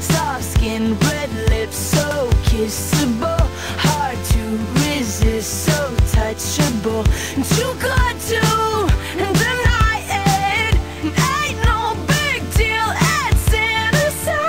Soft skin, red lips, so kissable. Hard to resist, so touchable. Too good to deny it Ain't no big deal, it's innocent